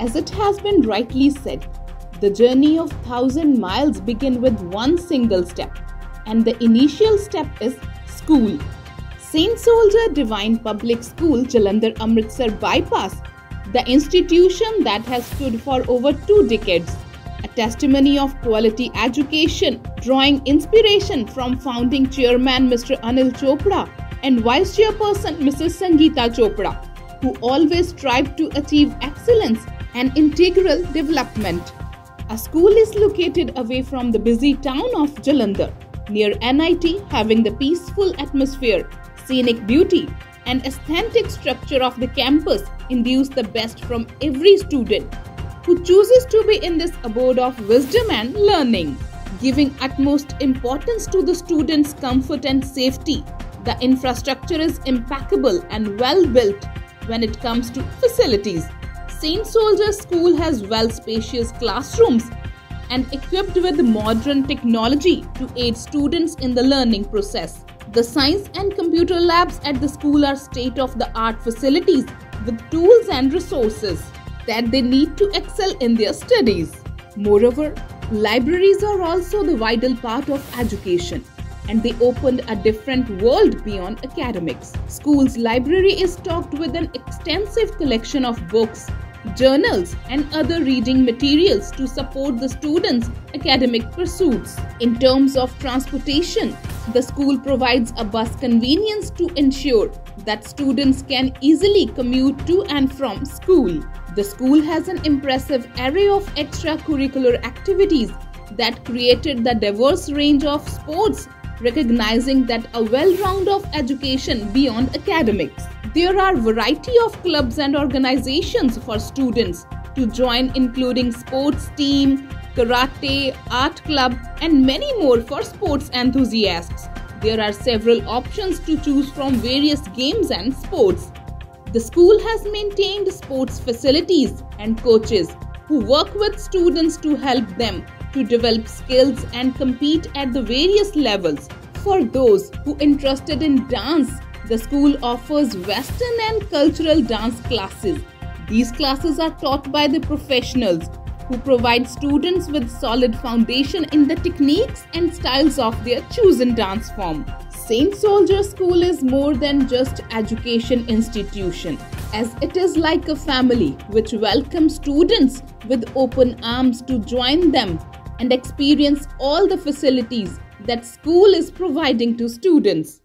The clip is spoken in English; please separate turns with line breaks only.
As it has been rightly said, the journey of thousand miles begin with one single step, and the initial step is school. Saint Soldier Divine Public School, Jalandhar Amritsar Bypass, the institution that has stood for over two decades, a testimony of quality education, drawing inspiration from founding chairman Mr. Anil Chopra and vice chairperson Mrs. Sangeeta Chopra, who always strive to achieve excellence and integral development. A school is located away from the busy town of Jalandhar, near NIT, having the peaceful atmosphere, scenic beauty, and aesthetic structure of the campus induce the best from every student who chooses to be in this abode of wisdom and learning. Giving utmost importance to the students' comfort and safety, the infrastructure is impeccable and well built when it comes to facilities. St. Soldier School has well spacious classrooms and equipped with modern technology to aid students in the learning process. The science and computer labs at the school are state of the art facilities with tools and resources that they need to excel in their studies. Moreover, libraries are also the vital part of education and they opened a different world beyond academics. School's library is stocked with an extensive collection of books, journals, and other reading materials to support the students' academic pursuits. In terms of transportation, the school provides a bus convenience to ensure that students can easily commute to and from school. The school has an impressive array of extracurricular activities that created the diverse range of sports recognizing that a well-round of education beyond academics. There are variety of clubs and organizations for students to join including sports team, karate, art club and many more for sports enthusiasts. There are several options to choose from various games and sports. The school has maintained sports facilities and coaches who work with students to help them to develop skills and compete at the various levels. For those who interested in dance, the school offers western and cultural dance classes. These classes are taught by the professionals who provide students with solid foundation in the techniques and styles of their chosen dance form. Saint Soldier School is more than just education institution as it is like a family which welcomes students with open arms to join them and experience all the facilities that school is providing to students.